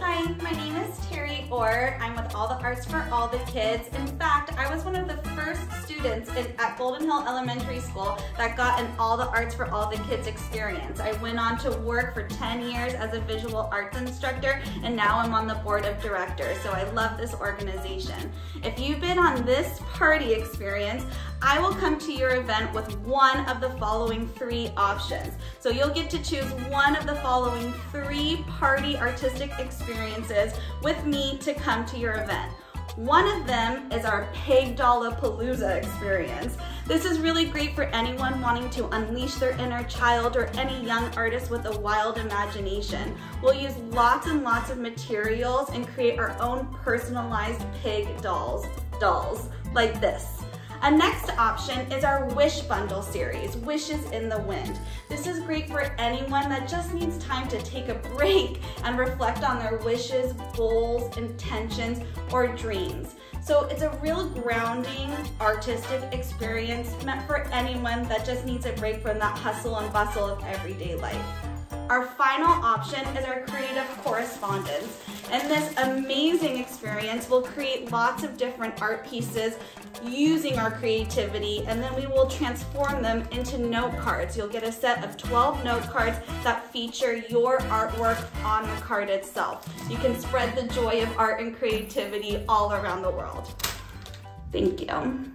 Hi, my name is Terry Orr. I'm with All the Arts for All the Kids. In fact, I was one of the students in, at Golden Hill Elementary School that got an All the Arts for All the Kids experience. I went on to work for 10 years as a visual arts instructor and now I'm on the board of directors, so I love this organization. If you've been on this party experience, I will come to your event with one of the following three options. So you'll get to choose one of the following three party artistic experiences with me to come to your event. One of them is our Peg Dollapalooza experience. This is really great for anyone wanting to unleash their inner child or any young artist with a wild imagination. We'll use lots and lots of materials and create our own personalized peg dolls, dolls like this. A next option is our Wish Bundle series, Wishes in the Wind. This is great for anyone that just needs time to take a break and reflect on their wishes, goals, intentions, or dreams. So it's a real grounding artistic experience meant for anyone that just needs a break from that hustle and bustle of everyday life. Our final option is our creative correspondence. And this amazing experience will create lots of different art pieces using our creativity and then we will transform them into note cards. You'll get a set of 12 note cards that feature your artwork on the card itself. You can spread the joy of art and creativity all around the world. Thank you.